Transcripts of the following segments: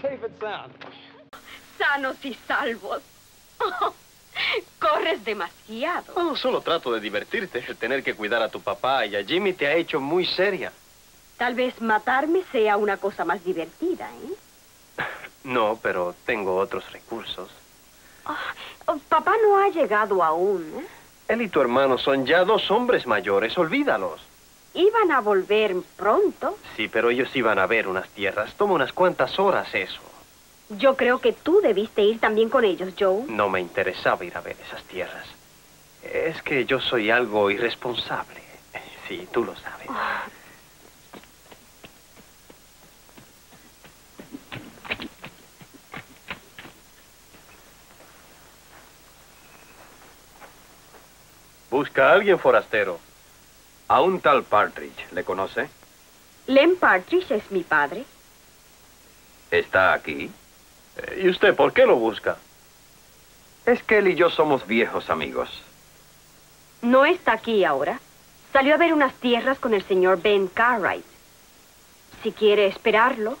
safe and sound. Sanos y salvos. corres demasiado. Oh, solo trato de divertirte. El tener que cuidar a tu papá y a Jimmy te ha hecho muy seria. Tal vez matarme sea una cosa más divertida, ¿eh? No, pero tengo otros recursos. Ah, oh, papá no ha llegado aún, ¿eh? Él y tu hermano son ya dos hombres mayores, olvídalos. Iban a volver pronto. Sí, pero ellos iban a ver unas tierras. Toma unas cuantas horas eso. Yo creo que tú debiste ir también con ellos, Joe. No me interesaba ir a ver esas tierras. Es que yo soy algo irresponsable. Sí, tú lo sabes. Busca a alguien forastero. A un tal Partridge, ¿le conoce? Len Partridge es mi padre. ¿Está aquí? Eh, ¿Y usted por qué lo busca? Es que él y yo somos viejos amigos. No está aquí ahora. Salió a ver unas tierras con el señor Ben Cartwright. Si quiere esperarlo.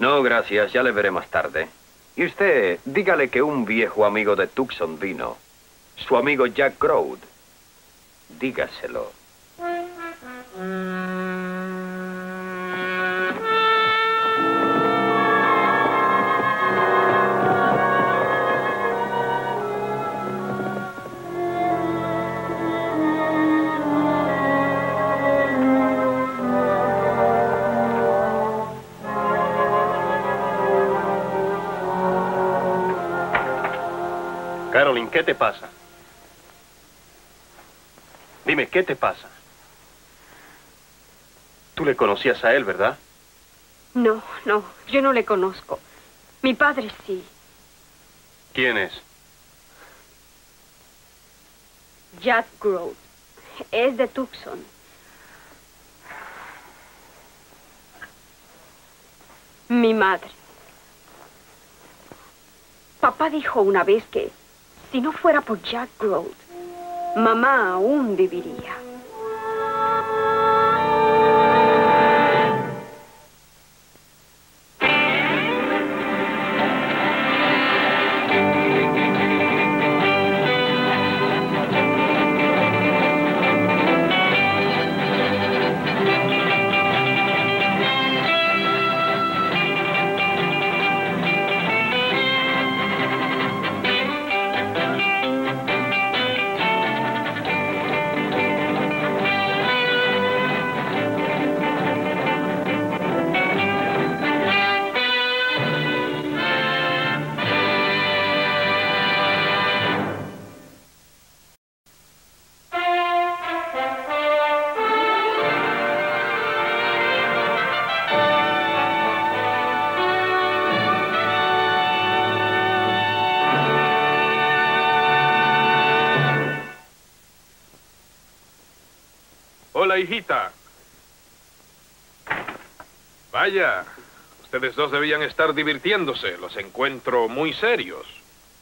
No, gracias. Ya le veré más tarde. Y usted, dígale que un viejo amigo de Tucson vino. Su amigo Jack Crowd. Dígaselo. Carolyn, ¿qué te pasa? Dime, ¿qué te pasa? Tú le conocías a él, ¿verdad? No, no, yo no le conozco. Mi padre sí. ¿Quién es? Jack Grove. Es de Tucson. Mi madre. Papá dijo una vez que si no fuera por Jack Grove, mamá aún viviría. Hola, hijita. Vaya, ustedes dos debían estar divirtiéndose. Los encuentro muy serios.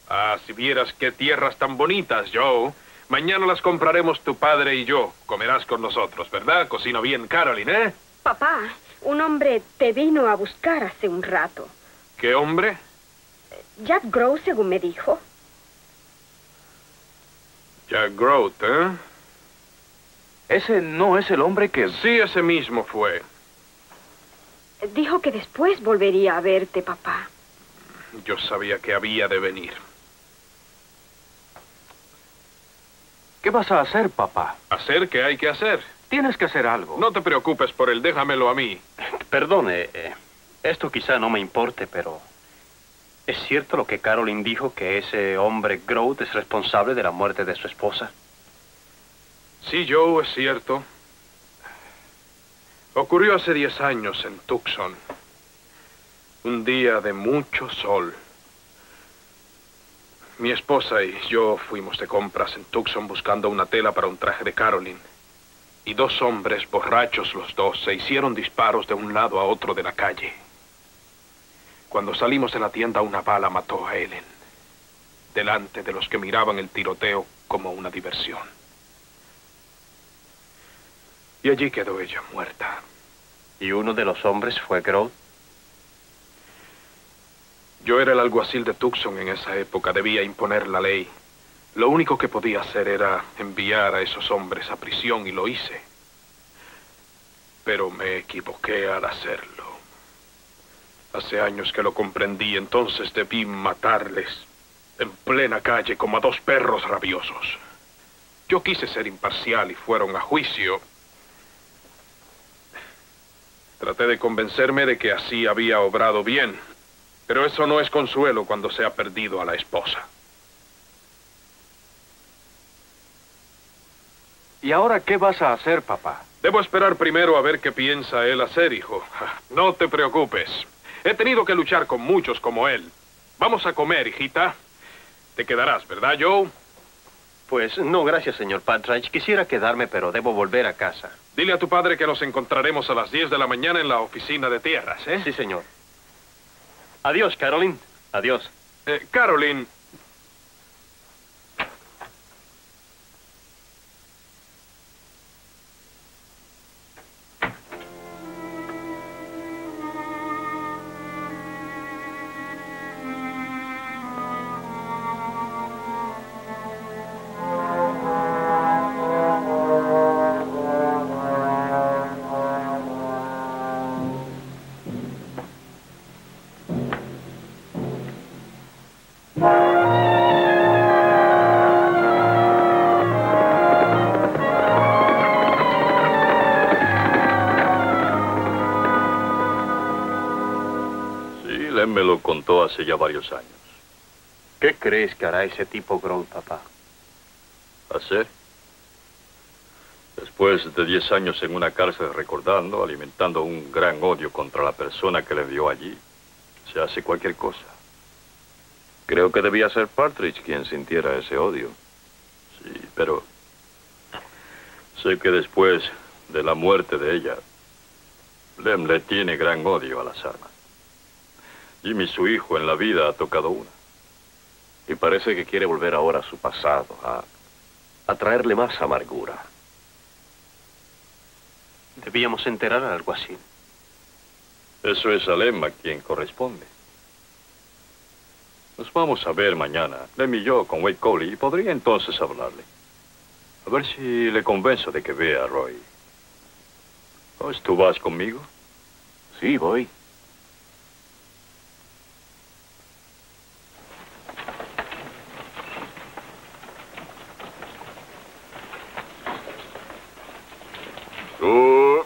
Ah, si vieras qué tierras tan bonitas, Joe. Mañana las compraremos tu padre y yo. Comerás con nosotros, ¿verdad? Cocino bien, Carolyn, ¿eh? Papá, un hombre te vino a buscar hace un rato. ¿Qué hombre? Jack Grove, según me dijo. Jack Grote, ¿eh? Ese no es el hombre que... Sí, ese mismo fue. Dijo que después volvería a verte, papá. Yo sabía que había de venir. ¿Qué vas a hacer, papá? ¿Hacer qué hay que hacer? Tienes que hacer algo. No te preocupes por él, déjamelo a mí. Perdone, eh, esto quizá no me importe, pero... ¿Es cierto lo que Carolyn dijo, que ese hombre Grote es responsable de la muerte de su esposa? Sí, Joe, es cierto. Ocurrió hace diez años en Tucson. Un día de mucho sol. Mi esposa y yo fuimos de compras en Tucson buscando una tela para un traje de Carolyn. Y dos hombres, borrachos los dos, se hicieron disparos de un lado a otro de la calle. Cuando salimos de la tienda, una bala mató a Ellen, delante de los que miraban el tiroteo como una diversión. Y allí quedó ella muerta. ¿Y uno de los hombres fue Grote? Yo era el alguacil de Tucson en esa época, debía imponer la ley. Lo único que podía hacer era enviar a esos hombres a prisión y lo hice. Pero me equivoqué al hacerlo. Hace años que lo comprendí, entonces debí matarles en plena calle como a dos perros rabiosos. Yo quise ser imparcial y fueron a juicio. Traté de convencerme de que así había obrado bien, pero eso no es consuelo cuando se ha perdido a la esposa. ¿Y ahora qué vas a hacer, papá? Debo esperar primero a ver qué piensa él hacer, hijo. No te preocupes. He tenido que luchar con muchos como él. Vamos a comer, hijita. Te quedarás, ¿verdad, Joe? Pues no, gracias, señor Partridge. Quisiera quedarme, pero debo volver a casa. Dile a tu padre que nos encontraremos a las 10 de la mañana en la oficina de tierras, ¿eh? Sí, señor. Adiós, Caroline. Adiós. Eh, Caroline, hace ya varios años. ¿Qué crees que hará ese tipo Grohl, papá? ¿Hacer? Después de 10 años en una cárcel recordando, alimentando un gran odio contra la persona que le vio allí, se hace cualquier cosa. Creo que debía ser Partridge quien sintiera ese odio. Sí, pero sé que después de la muerte de ella, Lem le tiene gran odio a las armas. Jimmy, su hijo, en la vida ha tocado una. Y parece que quiere volver ahora a su pasado, a, a traerle más amargura. Debíamos enterar al alguacil. Eso es a quien corresponde. Nos vamos a ver mañana, Lem y yo, con Wade Coley, y podría entonces hablarle. A ver si le convenzo de que vea a Roy. Pues, ¿Tú vas conmigo? Sí, voy. Tú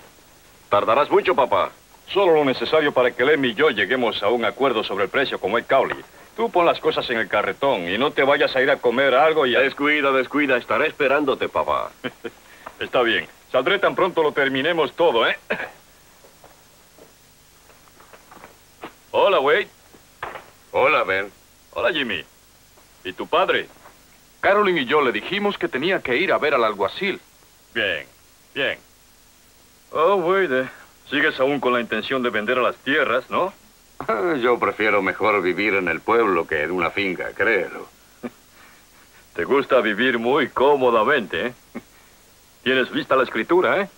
tardarás mucho, papá. Solo lo necesario para que Lem y yo lleguemos a un acuerdo sobre el precio con Wade Cowley. Tú pon las cosas en el carretón y no te vayas a ir a comer algo y... a- Descuida, descuida. Estaré esperándote, papá. Está bien. Saldré tan pronto lo terminemos todo, ¿eh? Hola, Wade. Hola, Ben. Hola, Jimmy. ¿Y tu padre? Carolyn y yo le dijimos que tenía que ir a ver al alguacil. Bien, bien. Oh, Wade, sigues aún con la intención de vender a las tierras, ¿no? Yo prefiero mejor vivir en el pueblo que en una finca, créelo. Te gusta vivir muy cómodamente, ¿eh? Tienes lista la escritura, ¿eh?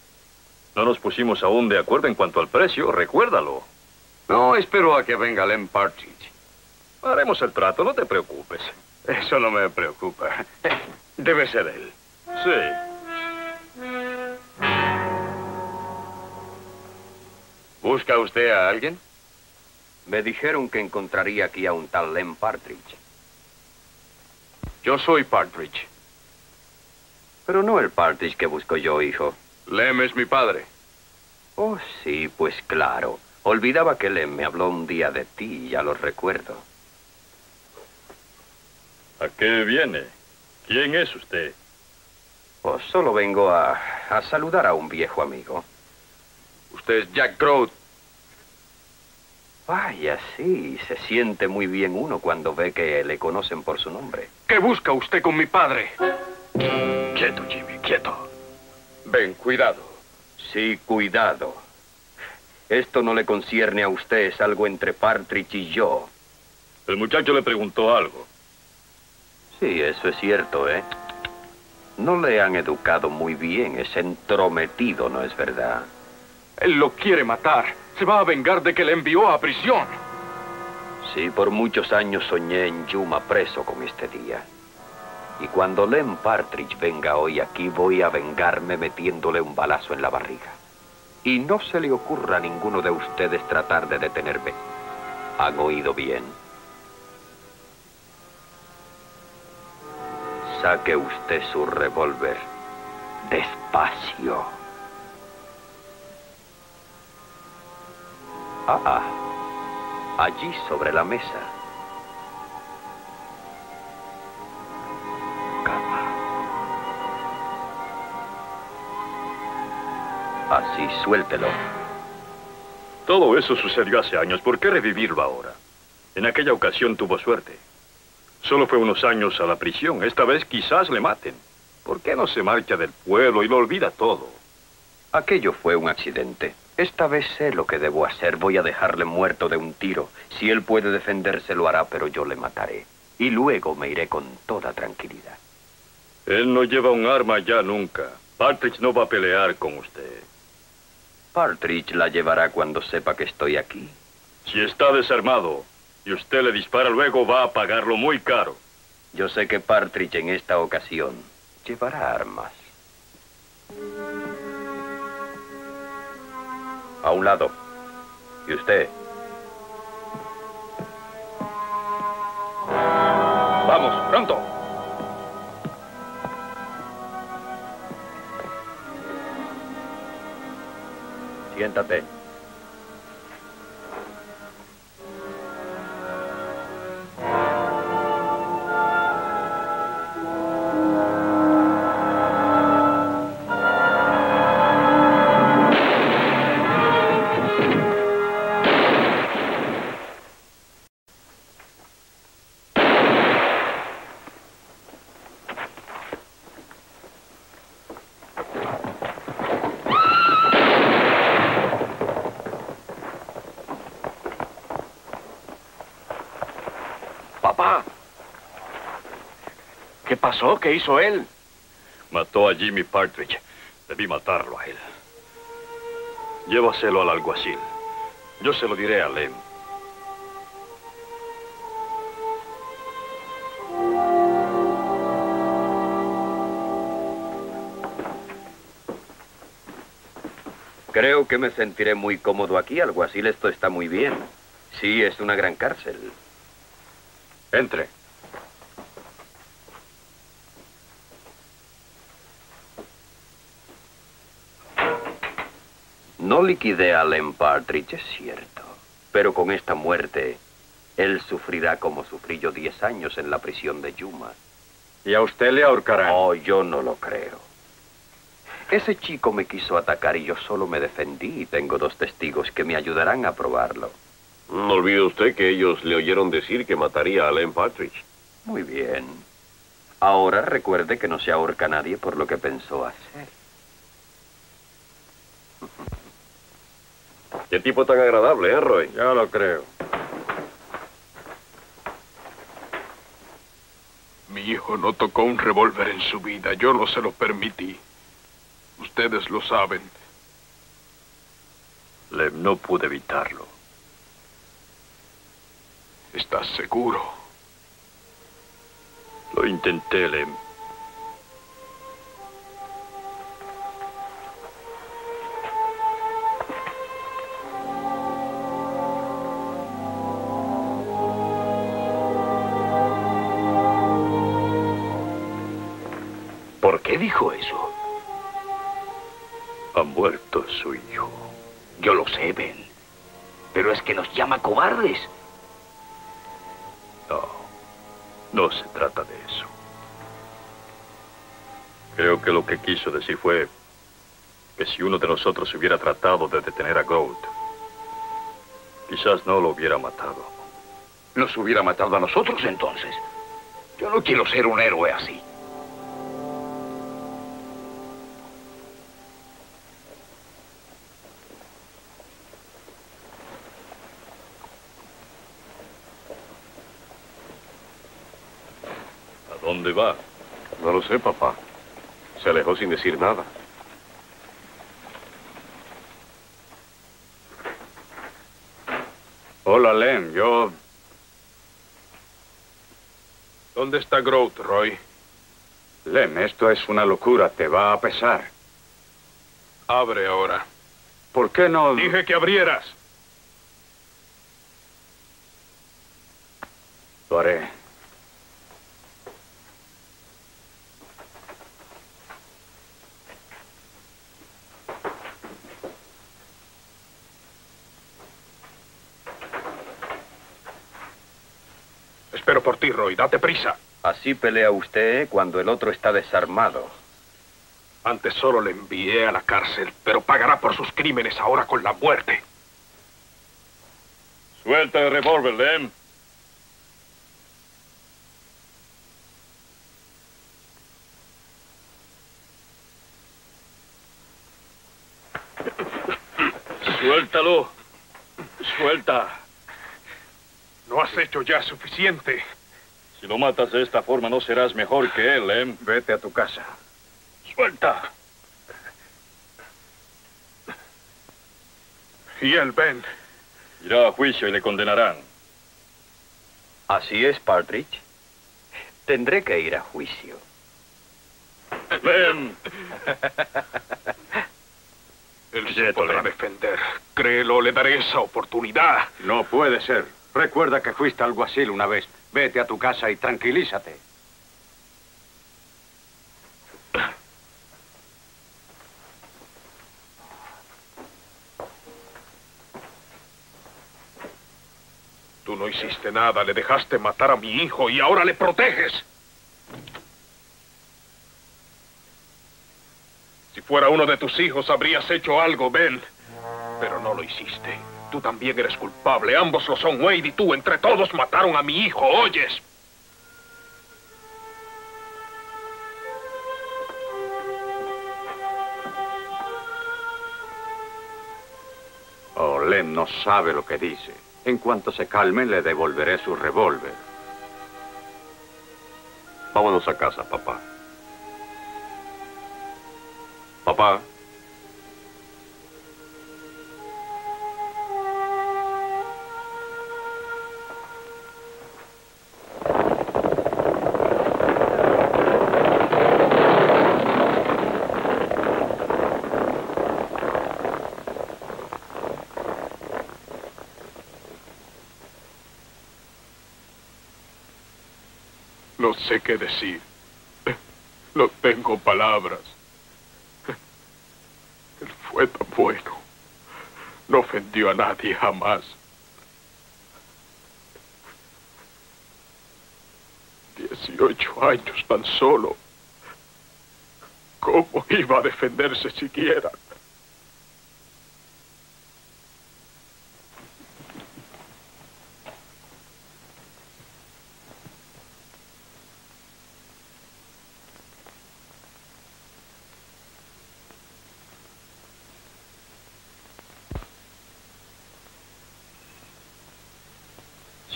No nos pusimos aún de acuerdo en cuanto al precio, recuérdalo. No, espero a que venga Len Partridge. Haremos el trato, no te preocupes. Eso no me preocupa. Debe ser él. Sí. ¿Busca usted a alguien? Me dijeron que encontraría aquí a un tal Lem Partridge. Yo soy Partridge. Pero no el Partridge que busco yo, hijo. Lem es mi padre. Oh, sí, pues claro. Olvidaba que Lem me habló un día de ti, ya lo recuerdo. ¿A qué viene? ¿Quién es usted? Pues solo vengo a, a saludar a un viejo amigo. Usted es Jack Grote. Vaya, sí, se siente muy bien uno cuando ve que le conocen por su nombre. ¿Qué busca usted con mi padre? Quieto, Jimmy, quieto. Ven, cuidado. Sí, cuidado. Esto no le concierne a usted, es algo entre Partridge y yo. El muchacho le preguntó algo. Sí, eso es cierto, ¿eh? No le han educado muy bien, es entrometido, ¿no es verdad? Él lo quiere matar. Se va a vengar de que le envió a prisión. Sí, por muchos años soñé en Yuma preso con este día. Y cuando Lem Partridge venga hoy aquí, voy a vengarme metiéndole un balazo en la barriga. Y no se le ocurra a ninguno de ustedes tratar de detenerme. ¿Han oído bien? Saque usted su revólver. Despacio. Ah, ah. Allí sobre la mesa. Capa. Así, suéltelo. Todo eso sucedió hace años. ¿Por qué revivirlo ahora? En aquella ocasión tuvo suerte. Solo fue unos años a la prisión. Esta vez quizás le maten. ¿Por qué no se marcha del pueblo y lo olvida todo? Aquello fue un accidente. Esta vez sé lo que debo hacer. Voy a dejarle muerto de un tiro. Si él puede defenderse, lo hará, pero yo le mataré. Y luego me iré con toda tranquilidad. Él no lleva un arma ya nunca. Partridge no va a pelear con usted. Partridge la llevará cuando sepa que estoy aquí. Si está desarmado y usted le dispara luego, va a pagarlo muy caro. Yo sé que Partridge en esta ocasión llevará armas. A un lado. ¿Y usted? Vamos, pronto. Siéntate. Pasó? ¿Qué hizo él? Mató a Jimmy Partridge. Debí matarlo a él. Llévaselo al alguacil. Yo se lo diré a Lem. Creo que me sentiré muy cómodo aquí, alguacil. Esto está muy bien. Sí, es una gran cárcel. Entre. No liquidé a Lem Partridge, es cierto. Pero con esta muerte, él sufrirá como sufrí yo diez años en la prisión de Yuma. Y a usted le ahorcarán. Oh, yo no lo creo. Ese chico me quiso atacar y yo solo me defendí y tengo dos testigos que me ayudarán a probarlo. No olvide usted que ellos le oyeron decir que mataría a Len Partridge. Muy bien. Ahora recuerde que no se ahorca a nadie por lo que pensó hacer. Qué tipo tan agradable, ¿eh, Roy? Ya lo creo. Mi hijo no tocó un revólver en su vida. Yo no se lo permití. Ustedes lo saben. Lem, no pude evitarlo. ¿Estás seguro? Lo intenté, Lem. Dijo eso? Ha muerto su hijo. Yo lo sé, Ben. Pero es que nos llama cobardes. No, no se trata de eso. Creo que lo que quiso decir fue que si uno de nosotros hubiera tratado de detener a Gold, quizás no lo hubiera matado. Nos hubiera matado a nosotros entonces. Yo no quiero ser un héroe así. Dónde va? No lo sé, papá. Se alejó sin decir nada. Hola, Lem. Yo ¿Dónde está Grout, Roy? Lem, esto es una locura. Te va a pesar. Abre ahora. ¿Por qué no...? Dije que abrieras. Lo haré. Espero por ti, Roy. Date prisa. Así pelea usted cuando el otro está desarmado. Antes solo le envié a la cárcel, pero pagará por sus crímenes ahora con la muerte. Suelta el revólver, Lem. Suéltalo. Suelta. No has hecho ya suficiente. Si lo matas de esta forma, no serás mejor que él, Lem. Vete a tu casa. Suelta. Y él, Ben. Irá a juicio y le condenarán. Así es, Partridge. Tendré que ir a juicio. Lem. Él se podrá defender. Créelo, le daré esa oportunidad. No puede ser. Recuerda que fuiste alguacil una vez. Vete a tu casa y tranquilízate. Tú no hiciste nada, le dejaste matar a mi hijo y ahora le proteges. Si fuera uno de tus hijos, habrías hecho algo, Ben. Pero no lo hiciste. Tú también eres culpable. Ambos lo son, Wade y tú. Entre todos mataron a mi hijo, ¿oyes? Oh, Lem no sabe lo que dice. En cuanto se calme, le devolveré su revólver. Vámonos a casa, papá. Papá. Decir. No tengo palabras. Él fue tan bueno. No ofendió a nadie jamás. Dieciocho años tan solo. ¿Cómo iba a defenderse siquiera?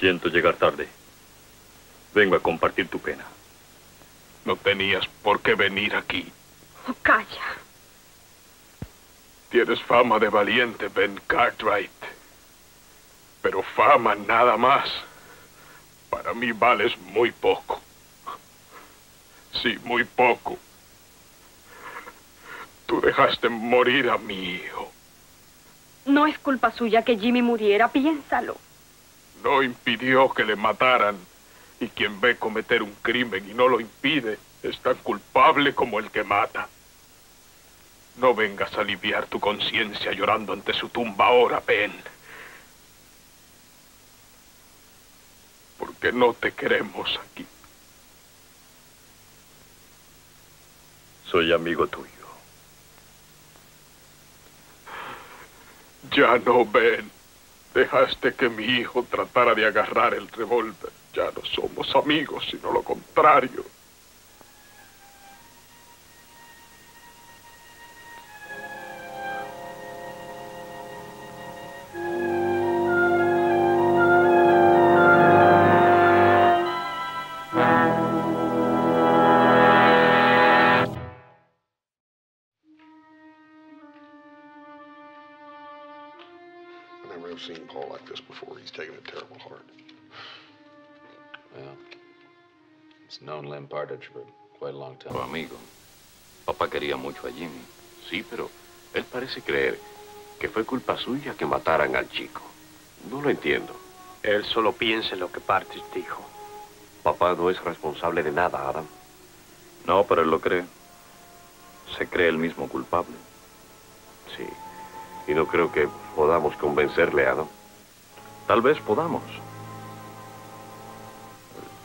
Siento llegar tarde. Vengo a compartir tu pena. No tenías por qué venir aquí. Oh, calla. Tienes fama de valiente, Ben Cartwright. Pero fama nada más. Para mí vales muy poco. Sí, muy poco. Tú dejaste morir a mi hijo. No es culpa suya que Jimmy muriera, piénsalo. No impidió que le mataran. Y quien ve cometer un crimen y no lo impide es tan culpable como el que mata. No vengas a aliviar tu conciencia llorando ante su tumba ahora, Ben. Porque no te queremos aquí. Soy amigo tuyo. Ya no, Ben. Dejaste que mi hijo tratara de agarrar el revólver. Ya no somos amigos, sino lo contrario. For quite a long time. Tu amigo. Papá quería mucho a Jimmy. Sí, pero él parece creer que fue culpa suya que mataran al chico. No lo entiendo. Él solo piensa en lo que Partridge dijo. Papá no es responsable de nada, Adam. No, pero él lo cree. Se cree el mismo culpable. Sí. Y no creo que podamos convencerle, Adam. Tal vez podamos.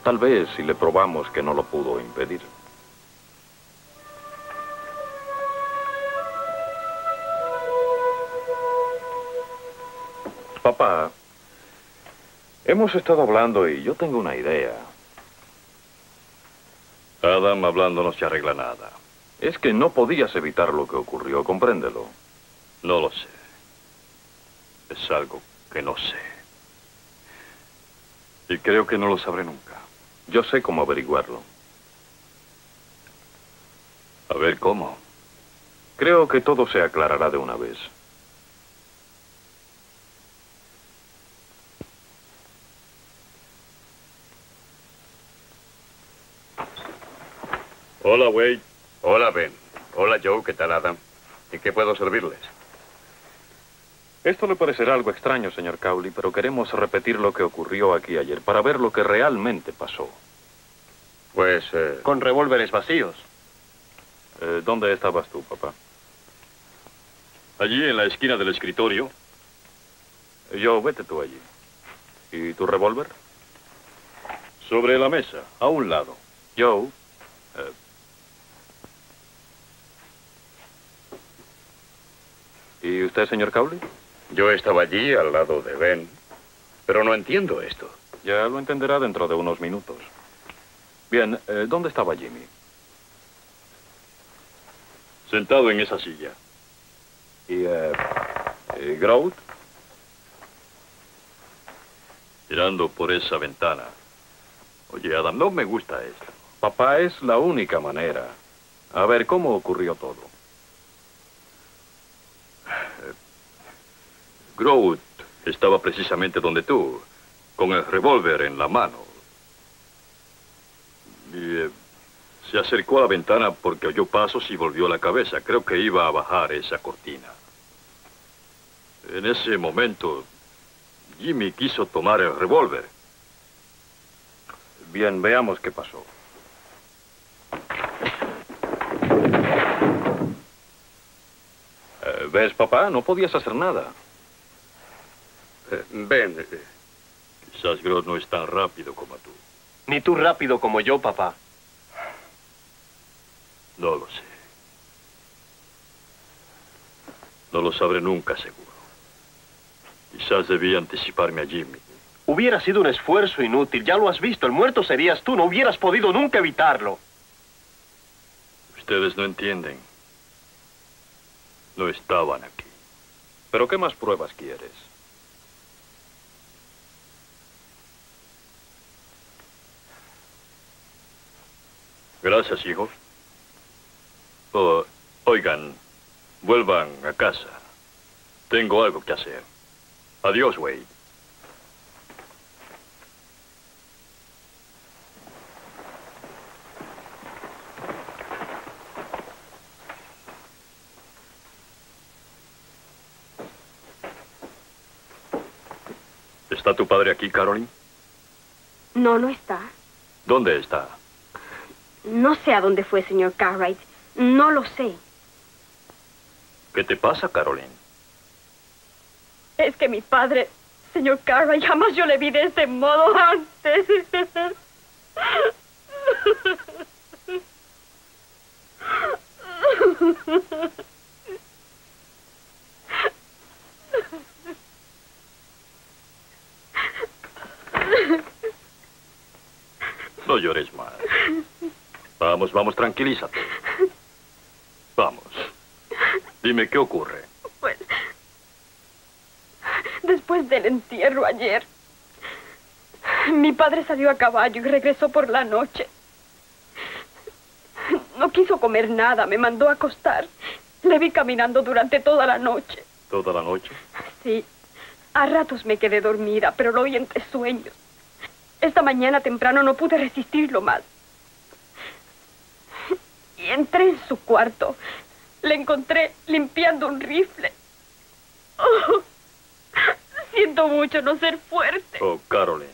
Tal vez si le probamos que no lo pudo impedir. Papá, hemos estado hablando y yo tengo una idea. Adam hablando no se arregla nada. Es que no podías evitar lo que ocurrió, compréndelo. No lo sé. Es algo que no sé. Y creo que no lo sabré nunca. Yo sé cómo averiguarlo. A ver cómo. Creo que todo se aclarará de una vez. Hola, Wade. Hola, Ben. Hola, Joe. ¿Qué tal, Adam? ¿En qué puedo servirles? Esto le parecerá algo extraño, señor Cowley, pero queremos repetir lo que ocurrió aquí ayer para ver lo que realmente pasó. Pues... eh, Con revólveres vacíos. Eh, ¿Dónde estabas tú, papá? Allí en la esquina del escritorio. Yo, vete tú allí. ¿Y tu revólver? Sobre la mesa, a un lado. Joe. eh, ¿Y usted, señor Cowley? Yo estaba allí al lado de Ben, pero no entiendo esto. Ya lo entenderá dentro de unos minutos. Bien, eh, ¿dónde estaba Jimmy? Sentado en esa silla. ¿Y eh, eh, Grout? Mirando por esa ventana. Oye, Adam, no me gusta esto. Papá es la única manera. A ver, ¿cómo ocurrió todo? Grout estaba precisamente donde tú, con el revólver en la mano. Y eh, se acercó a la ventana porque oyó pasos y volvió la cabeza. Creo que iba a bajar esa cortina. En ese momento, Jimmy quiso tomar el revólver. Bien, veamos qué pasó. Eh, ¿Ves, papá? No podías hacer nada. Eh, ben, eh, Quizás Grout no es tan rápido como tú. Ni tú rápido como yo, papá. No lo sé. No lo sabré nunca, seguro. Quizás debí anticiparme a Jimmy. Hubiera sido un esfuerzo inútil, ya lo has visto. El muerto serías tú, no hubieras podido nunca evitarlo. Ustedes no entienden. No estaban aquí. ¿Pero qué más pruebas quieres? Gracias, hijo. Oh, oigan, vuelvan a casa. Tengo algo que hacer. Adiós, Wade. ¿Está tu padre aquí, Caroline? No, no está. ¿Dónde está? No sé a dónde fue, señor Cartwright. No lo sé. ¿Qué te pasa, Caroline? Es que mi padre, señor Cartwright, jamás yo le vi de ese modo antes. No llores más. Vamos, vamos, tranquilízate. Vamos. Dime, ¿qué ocurre? Pues, después del entierro ayer, mi padre salió a caballo y regresó por la noche. No quiso comer nada, me mandó a acostar. Le vi caminando durante toda la noche. ¿Toda la noche? Sí, a ratos me quedé dormida, pero lo oí entre sueños. Esta mañana temprano no pude resistirlo más. Entré en su cuarto. Le encontré limpiando un rifle. Oh, siento mucho no ser fuerte. Oh, Caroline.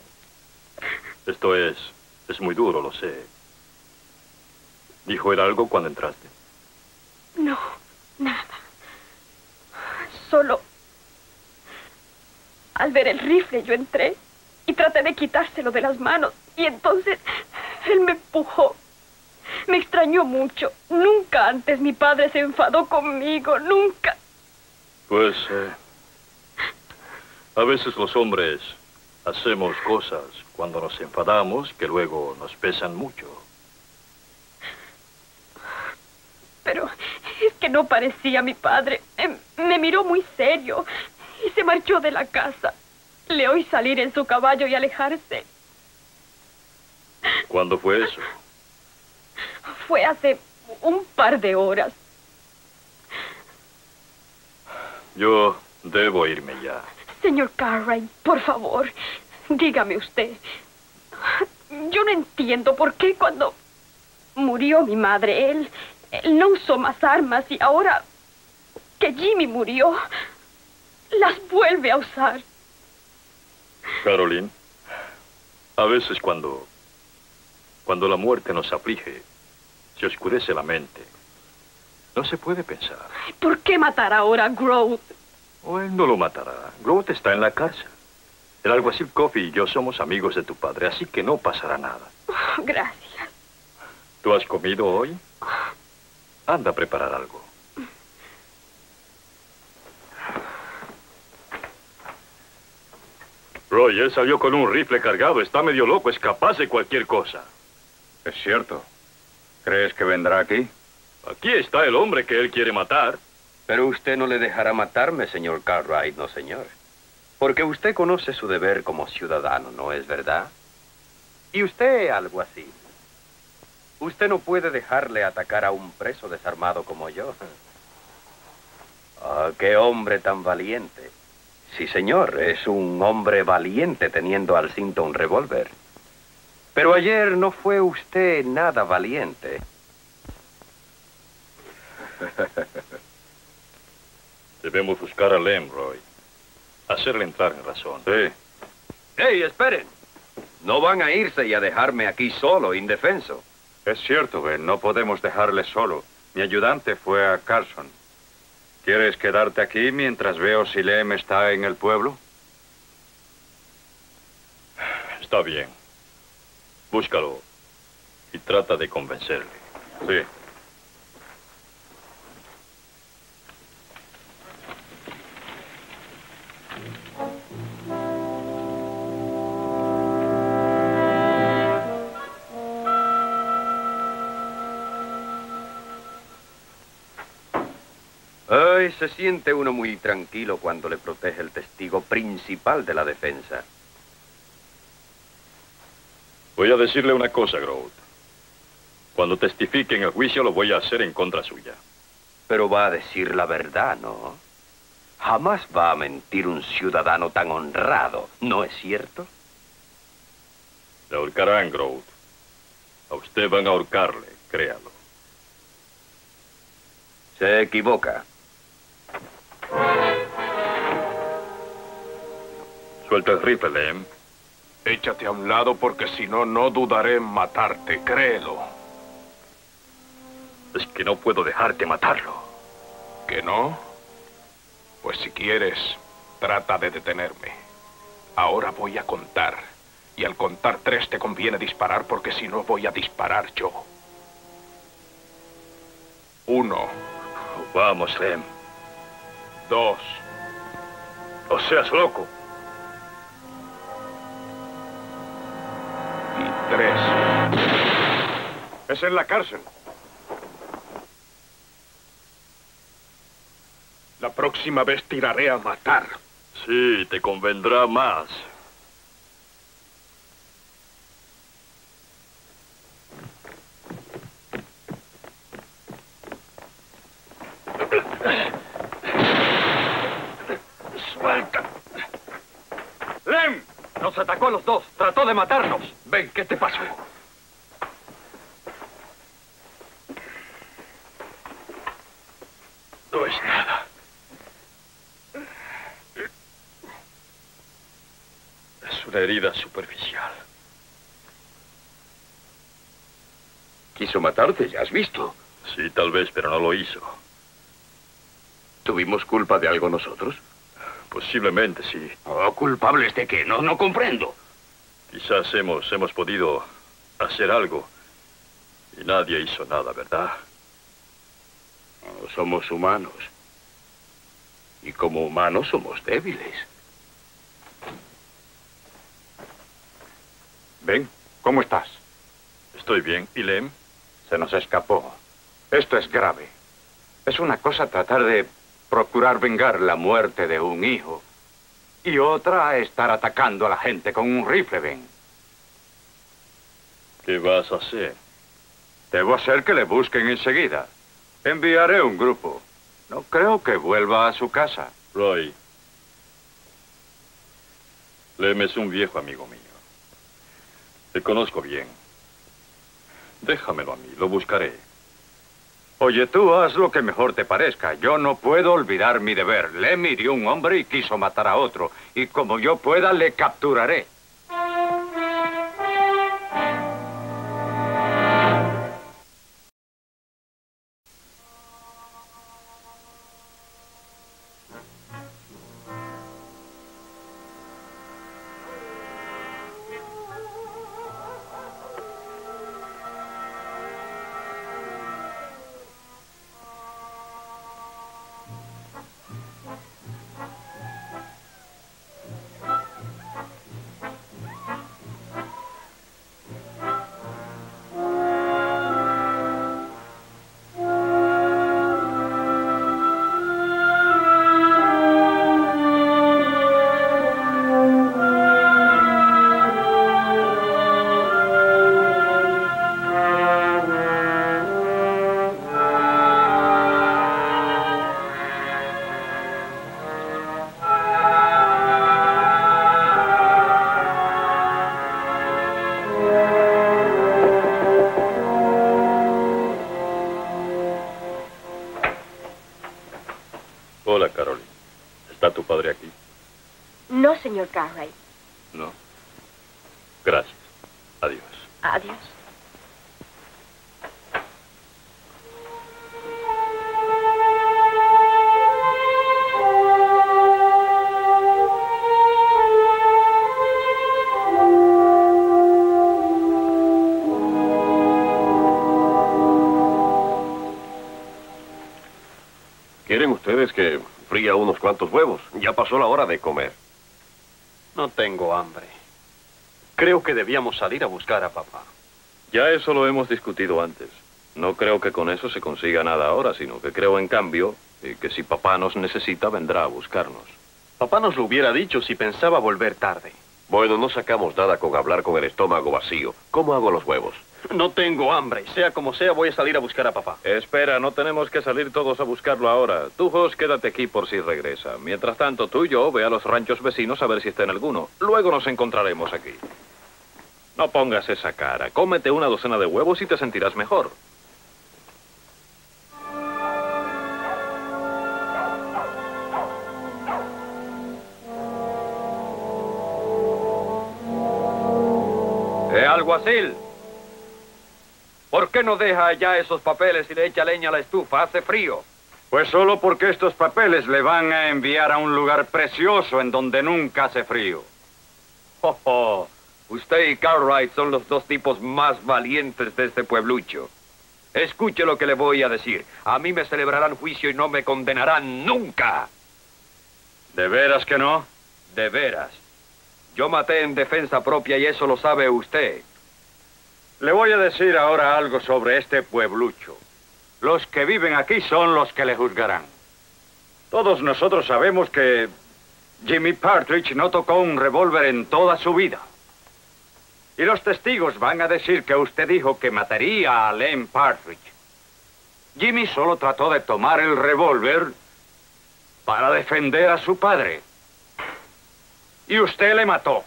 Esto es... es muy duro, lo sé. ¿Dijo él algo cuando entraste? No, nada. Solo... Al ver el rifle yo entré y traté de quitárselo de las manos. Y entonces él me empujó. Me extrañó mucho. Nunca antes mi padre se enfadó conmigo, nunca. Pues... eh, a veces los hombres hacemos cosas cuando nos enfadamos que luego nos pesan mucho. Pero es que no parecía mi padre. Em, Me miró muy serio y se marchó de la casa. Le oí salir en su caballo y alejarse. ¿Cuándo fue eso? Fue hace un par de horas. Yo debo irme ya. Señor Cartwright, por favor, dígame usted. Yo no entiendo por qué cuando murió mi madre, él, él no usó más armas y ahora que Jimmy murió, las vuelve a usar. Caroline, a veces cuando... cuando la muerte nos aflige, se oscurece la mente. No se puede pensar. ¿Por qué matar ahora a Growth? O él no lo matará. Groth está en la cárcel. El alguacil Coffee y yo somos amigos de tu padre, así que no pasará nada. Oh, gracias. ¿Tú has comido hoy? Anda a preparar algo. Roy, él salió con un rifle cargado. Está medio loco, es capaz de cualquier cosa. Es cierto. ¿Crees que vendrá aquí? Aquí está el hombre que él quiere matar. Pero usted no le dejará matarme, señor Cartwright, no, señor. Porque usted conoce su deber como ciudadano, ¿no es verdad? Y usted, algo así. Usted no puede dejarle atacar a un preso desarmado como yo. Ah, qué hombre tan valiente. Sí, señor, es un hombre valiente teniendo al cinto un revólver. Pero ayer no fue usted nada valiente. Debemos buscar a Lem, Roy. Hacerle entrar en razón. Sí. ¡Hey, esperen! No van a irse y a dejarme aquí solo, indefenso. Es cierto, Ben, no podemos dejarle solo. Mi ayudante fue a Carson. ¿Quieres quedarte aquí mientras veo si Lem está en el pueblo? Está bien. Búscalo y trata de convencerle. Sí. Ay, se siente uno muy tranquilo cuando le protege el testigo principal de la defensa. Voy a decirle una cosa, Grout. Cuando testifique en el juicio lo voy a hacer en contra suya. Pero va a decir la verdad, ¿no? Jamás va a mentir un ciudadano tan honrado, ¿no es cierto? Le ahorcarán, Grout. A usted van a ahorcarle, créalo. Se equivoca. Suelta el rifle, Lem. Échate a un lado porque si no, no dudaré en matarte, créelo. Es que no puedo dejarte matarlo. ¿Que no? Pues si quieres, trata de detenerme. Ahora voy a contar. Y al contar tres te conviene disparar porque si no voy a disparar yo. Uno, Vamos, Lem. dos, No seas loco. Es en la cárcel. La próxima vez tiraré a matar. Sí, te convendrá más. ¡Suelta! ¡Lem! Nos atacó a los dos. Trató de matarnos. Ven, ¿qué te pasó? No es nada. Es una herida superficial. Quiso matarte, ya has visto. Sí, tal vez, pero no lo hizo. ¿Tuvimos culpa de algo nosotros? Posiblemente sí. Oh, ¿culpables de qué? No, no comprendo. Quizás hemos, hemos podido hacer algo y nadie hizo nada, ¿verdad? No, somos humanos. Y como humanos somos débiles. Ven, ¿cómo estás? Estoy bien. ¿Y Lem? Se nos escapó. Esto es grave. Es una cosa tratar de procurar vengar la muerte de un hijo. Y otra estar atacando a la gente con un rifle, ven. ¿Qué vas a hacer? Debo hacer que le busquen enseguida. Enviaré un grupo. No creo que vuelva a su casa. Roy. Lem es un viejo amigo mío. Te conozco bien. Déjamelo a mí, lo buscaré. Oye, tú haz lo que mejor te parezca. Yo no puedo olvidar mi deber. Lem hirió un hombre y quiso matar a otro. Y como yo pueda, le capturaré. ¿Quieren ustedes que fría unos cuantos huevos? Ya pasó la hora de comer. No tengo hambre. Creo que debíamos salir a buscar a papá. Ya eso lo hemos discutido antes. No creo que con eso se consiga nada ahora, sino que creo, en cambio, eh, que si papá nos necesita, vendrá a buscarnos. Papá nos lo hubiera dicho si pensaba volver tarde. Bueno, no sacamos nada con hablar con el estómago vacío. ¿Cómo hago los huevos? No tengo hambre. Sea como sea, voy a salir a buscar a papá. Espera, no tenemos que salir todos a buscarlo ahora. Tú, Jos, quédate aquí por si regresa. Mientras tanto, tú y yo ve a los ranchos vecinos a ver si está en alguno. Luego nos encontraremos aquí. No pongas esa cara. Cómete una docena de huevos y te sentirás mejor. ¡Eh, alguacil! ¿Por qué no deja allá esos papeles y le echa leña a la estufa? Hace frío. Pues solo porque estos papeles le van a enviar a un lugar precioso en donde nunca hace frío. Oh, oh. Usted y Cartwright son los dos tipos más valientes de este pueblucho. Escuche lo que le voy a decir. A mí me celebrarán juicio y no me condenarán nunca. ¿De veras que no? De veras. Yo maté en defensa propia y eso lo sabe usted. Le voy a decir ahora algo sobre este pueblucho. Los que viven aquí son los que le juzgarán. Todos nosotros sabemos que Jimmy Partridge no tocó un revólver en toda su vida. Y los testigos van a decir que usted dijo que mataría a Len Partridge. Jimmy solo trató de tomar el revólver para defender a su padre. Y usted le mató.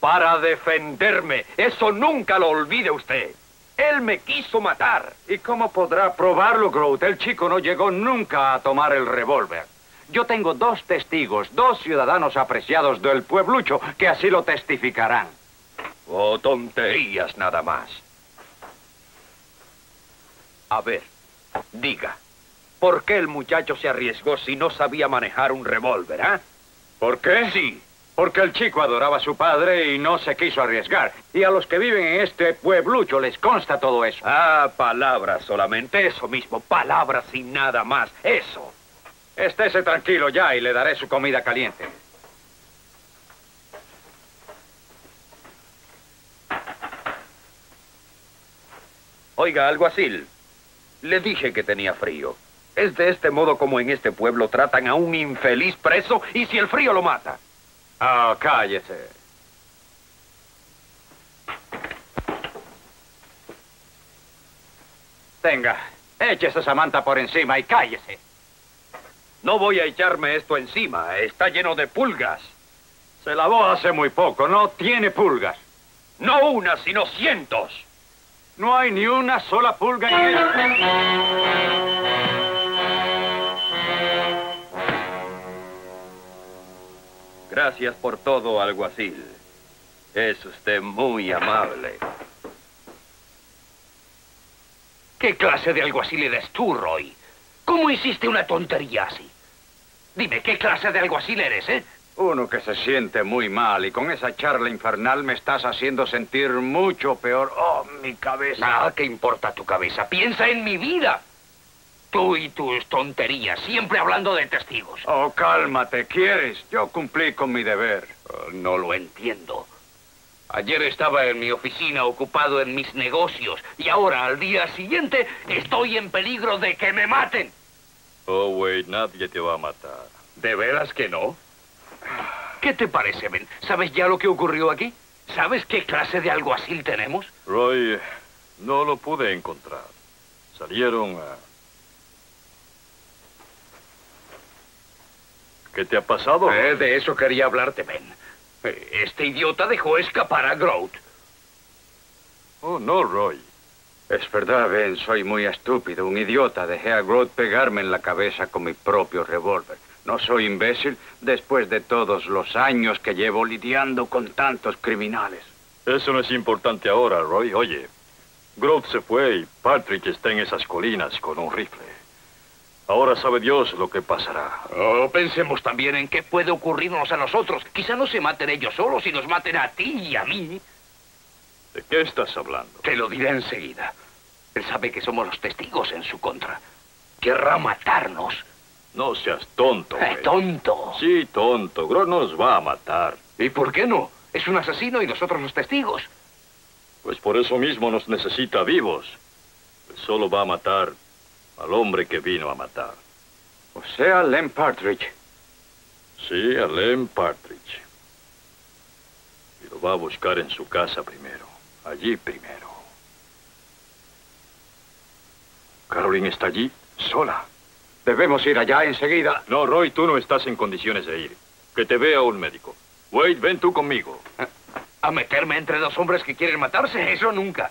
Para defenderme. Eso nunca lo olvide usted. Él me quiso matar. ¿Y cómo podrá probarlo, Groot? El chico no llegó nunca a tomar el revólver. Yo tengo dos testigos, dos ciudadanos apreciados del pueblucho, que así lo testificarán. Oh, tonterías nada más. A ver, diga, ¿por qué el muchacho se arriesgó si no sabía manejar un revólver, ah? ¿Por qué? Sí. Porque el chico adoraba a su padre y no se quiso arriesgar. Y a los que viven en este pueblucho les consta todo eso. Ah, palabras solamente, eso mismo, palabras y nada más, eso. Estése tranquilo ya y le daré su comida caliente. Oiga, alguacil, le dije que tenía frío. Es de este modo como en este pueblo tratan a un infeliz preso y si el frío lo mata. Ah, cállese. Tenga, échese esa manta por encima y cállese. No voy a echarme esto encima, está lleno de pulgas. Se lavó hace muy poco, no tiene pulgas. No una, sino cientos. No hay ni una sola pulga en él. Gracias por todo, alguacil. Es usted muy amable. ¿Qué clase de alguacil eres tú, Roy? ¿Cómo hiciste una tontería así? Dime, ¿qué clase de alguacil eres, eh? Uno que se siente muy mal y con esa charla infernal me estás haciendo sentir mucho peor. Oh, mi cabeza. Nada, ¿qué importa tu cabeza? Piensa en mi vida. Tú y tus tonterías, siempre hablando de testigos. Oh, cálmate, ¿quieres? Yo cumplí con mi deber. Oh, no lo entiendo. Ayer estaba en mi oficina ocupado en mis negocios y ahora, al día siguiente, estoy en peligro de que me maten. Oh, Wade, nadie te va a matar. ¿De veras que no? ¿Qué te parece, Ben? ¿Sabes ya lo que ocurrió aquí? ¿Sabes qué clase de alguacil tenemos? Roy, no lo pude encontrar. Salieron a... ¿Qué te ha pasado? Eh, de eso quería hablarte, Ben. Eh, Este idiota dejó escapar a Groot. Oh, no, Roy. Es verdad, Ben, soy muy estúpido, un idiota. Dejé a Groot pegarme en la cabeza con mi propio revólver. No soy imbécil después de todos los años que llevo lidiando con tantos criminales. Eso no es importante ahora, Roy. Oye, Groot se fue y Patrick está en esas colinas con un rifle. Ahora sabe Dios lo que pasará. Oh, pensemos también en qué puede ocurrirnos a nosotros. Quizá no se maten ellos solos y nos maten a ti y a mí. ¿De qué estás hablando? Te lo diré enseguida. Él sabe que somos los testigos en su contra. Querrá matarnos. No seas tonto. Eh, Wade. tonto. Sí, tonto. Groot nos va a matar. ¿Y por qué no? Es un asesino y nosotros los testigos. Pues por eso mismo nos necesita vivos. Él solo va a matar al hombre que vino a matar. O sea, Lem Partridge. Sí, a Lem Partridge. Y lo va a buscar en su casa primero. Allí primero. ¿Caroline está allí? Sola. Debemos ir allá enseguida. No, Roy, tú no estás en condiciones de ir. Que te vea un médico. Wade, ven tú conmigo. ¿A meterme entre dos hombres que quieren matarse? Eso nunca.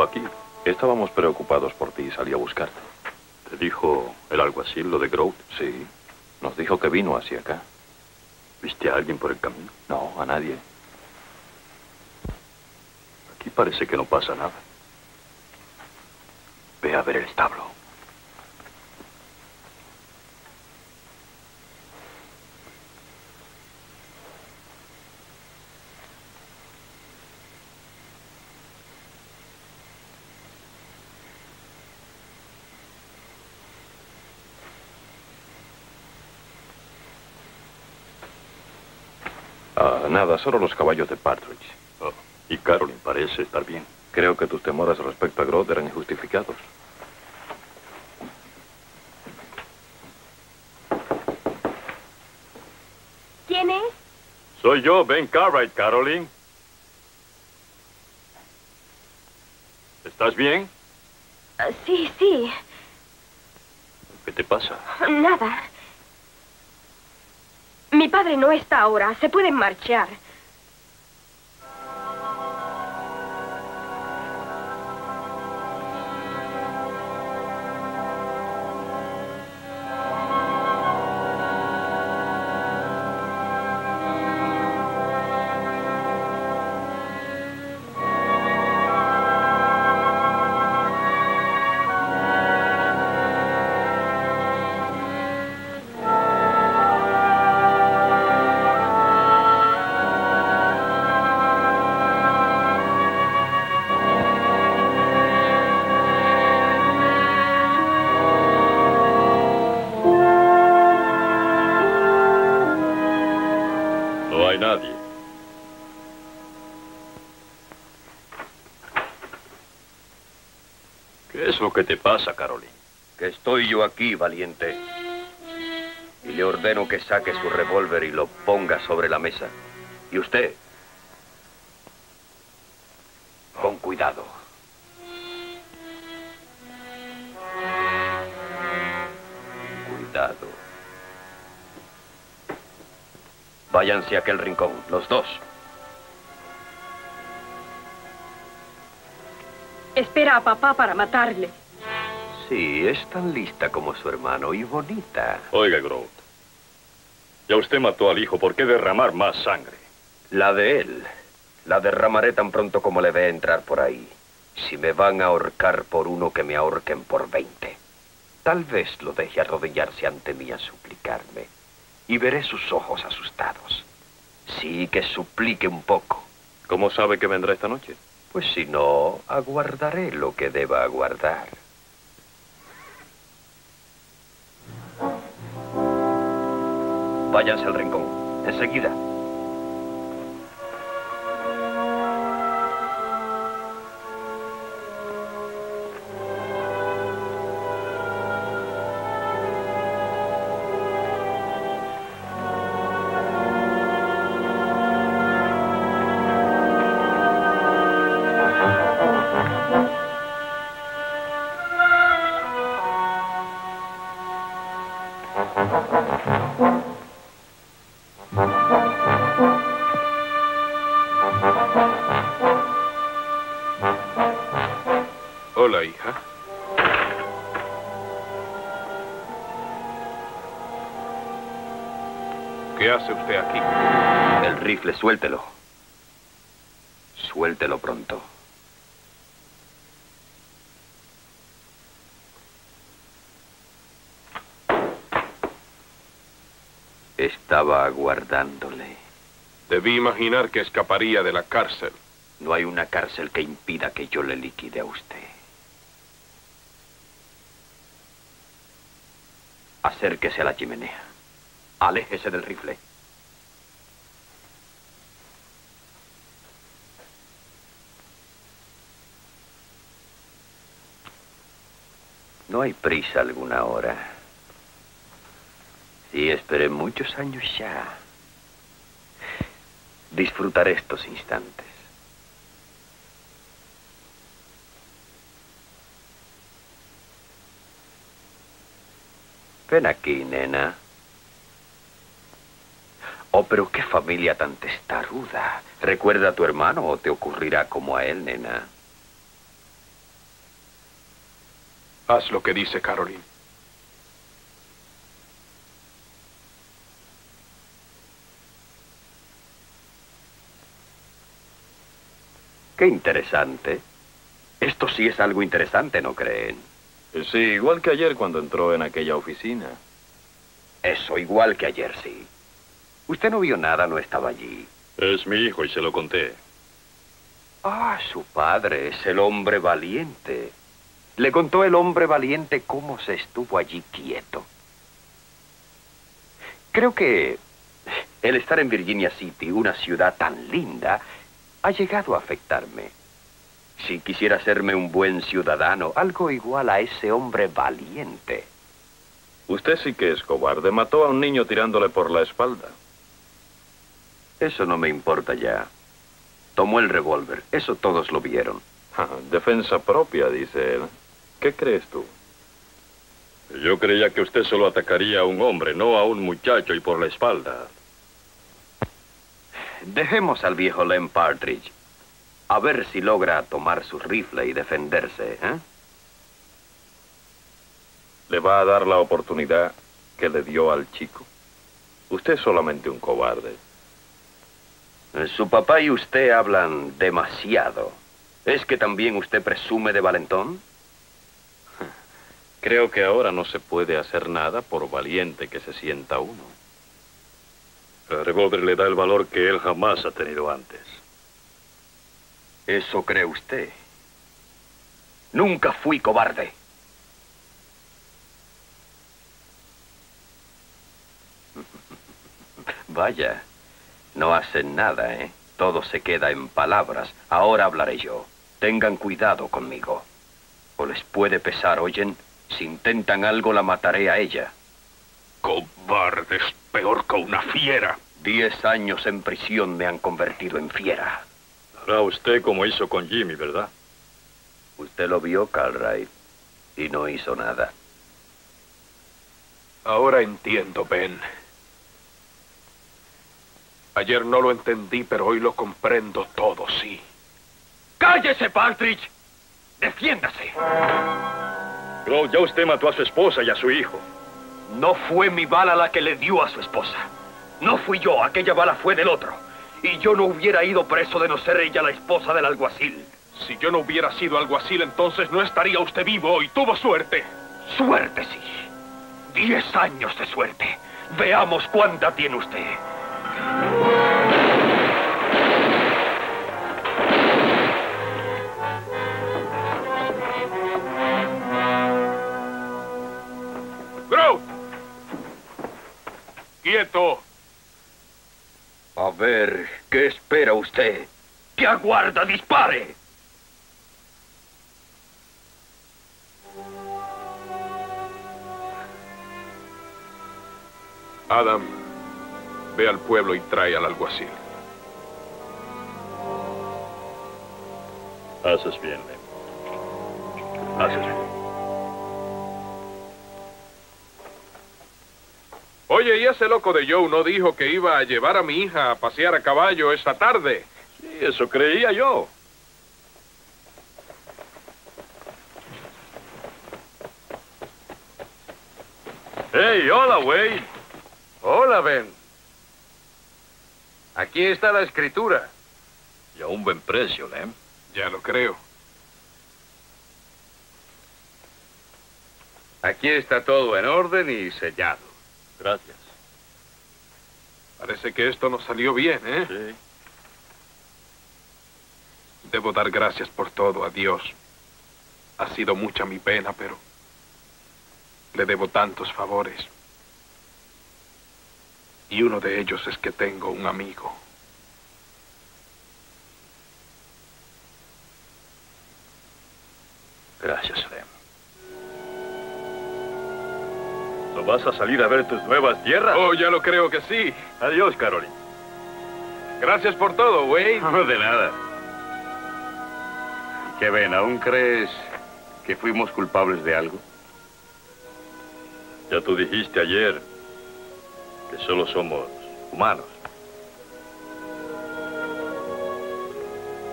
¿Qué haces tú aquí? Estábamos preocupados por ti y salí a buscarte. ¿Te dijo el alguacil lo de Groot? Sí. Nos dijo que vino hacia acá. ¿Viste a alguien por el camino? No, a nadie. Aquí parece que no pasa nada. Ve a ver el establo. Ah, nada, solo los caballos de Partridge. Oh, y Caroline parece estar bien. Creo que tus temores respecto a Groot eran injustificados. ¿Quién es? Soy yo, Ben Cartwright, Caroline. ¿Estás bien? Sí, sí. ¿Qué te pasa? Nada. Mi padre no está ahora. Se pueden marchar. Lo que te pasa, Caroline? Que estoy yo aquí, valiente. Y le ordeno que saque su revólver y lo ponga sobre la mesa. Y usted, con cuidado. Cuidado. Váyanse a aquel rincón, los dos. Espera a papá para matarle. Sí, es tan lista como su hermano y bonita. Oiga, Groot. Ya usted mató al hijo, ¿por qué derramar más sangre? La de él. La derramaré tan pronto como le vea entrar por ahí. Si me van a ahorcar por uno, que me ahorquen por veinte. Tal vez lo deje arrodillarse ante mí a suplicarme. Y veré sus ojos asustados. Sí, que suplique un poco. ¿Cómo sabe que vendrá esta noche? Pues si no, aguardaré lo que deba aguardar. Váyanse al rincón. Enseguida. Hace usted aquí? El rifle, suéltelo. Suéltelo pronto. Estaba aguardándole. Debí imaginar que escaparía de la cárcel. No hay una cárcel que impida que yo le liquide a usted. Acérquese a la chimenea. Aléjese del rifle. No hay prisa alguna ahora. Sí, esperé muchos años ya. Disfrutaré estos instantes. Ven aquí, nena. Oh, pero qué familia tan testaruda. ¿Recuerda a tu hermano o te ocurrirá como a él, nena? Haz lo que dice Caroline. Qué interesante. Esto sí es algo interesante, ¿no creen? Sí, igual que ayer cuando entró en aquella oficina. Eso, igual que ayer, sí. Usted no vio nada, no estaba allí. Es mi hijo y se lo conté. Ah, su padre es el hombre valiente. Le contó el hombre valiente cómo se estuvo allí quieto. Creo que el estar en Virginia City, una ciudad tan linda, ha llegado a afectarme. Si quisiera hacerme un buen ciudadano, algo igual a ese hombre valiente. Usted sí que es cobarde. Mató a un niño tirándole por la espalda. Eso no me importa ya. Tomó el revólver. Eso todos lo vieron. Defensa propia, dice él. ¿Qué crees tú? Yo creía que usted solo atacaría a un hombre, no a un muchacho y por la espalda. Dejemos al viejo Lem Partridge. A ver si logra tomar su rifle y defenderse, ¿eh? ¿Le va a dar la oportunidad que le dio al chico? Usted es solamente un cobarde. Su papá y usted hablan demasiado. ¿Es que también usted presume de valentón? Creo que ahora no se puede hacer nada por valiente que se sienta uno. El revólver le da el valor que él jamás ha tenido antes. ¿Eso cree usted? Nunca fui cobarde. Vaya, no hacen nada, ¿eh? Todo se queda en palabras. Ahora hablaré yo. Tengan cuidado conmigo. O les puede pesar, ¿oyen? Si intentan algo, la mataré a ella. Cobardes, peor que una fiera. Diez años en prisión me han convertido en fiera. Hará usted como hizo con Jimmy, ¿verdad? Usted lo vio, Calray, y no hizo nada. Ahora entiendo, Ben. Ayer no lo entendí, pero hoy lo comprendo todo, sí. ¡Cállese, Partridge! ¡Defiéndase! Bro, ya usted mató a su esposa y a su hijo. No fue mi bala la que le dio a su esposa. No fui yo, aquella bala fue del otro. Y yo no hubiera ido preso de no ser ella la esposa del alguacil. Si yo no hubiera sido alguacil, entonces no estaría usted vivo y tuvo suerte. Suerte, sí. Diez años de suerte. Veamos cuánta tiene usted. ¡Quieto! A ver, ¿qué espera usted? ¿Qué aguarda? ¡Dispare! Adam, ve al pueblo y trae al alguacil. Haces bien. Haces bien. Oye, ¿y ese loco de Joe no dijo que iba a llevar a mi hija a pasear a caballo esta tarde? Sí, eso creía yo. Hey, hola, güey. Hola, Ben. Aquí está la escritura. Y a un buen precio, Lem. Ya lo creo. Aquí está todo en orden y sellado. Gracias. Parece que esto no salió bien, ¿eh? Sí. Debo dar gracias por todo a Dios. Ha sido mucha mi pena, pero le debo tantos favores. Y uno de ellos es que tengo un amigo. Gracias, Lem. ¿No vas a salir a ver tus nuevas tierras? Oh, ya lo creo que sí. Adiós, Caroline. Gracias por todo, Wayne. No, de nada. ¿Qué ven? ¿Aún crees que fuimos culpables de algo? Ya tú dijiste ayer que solo somos humanos.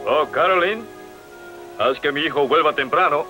Oh, Caroline, haz que mi hijo vuelva temprano.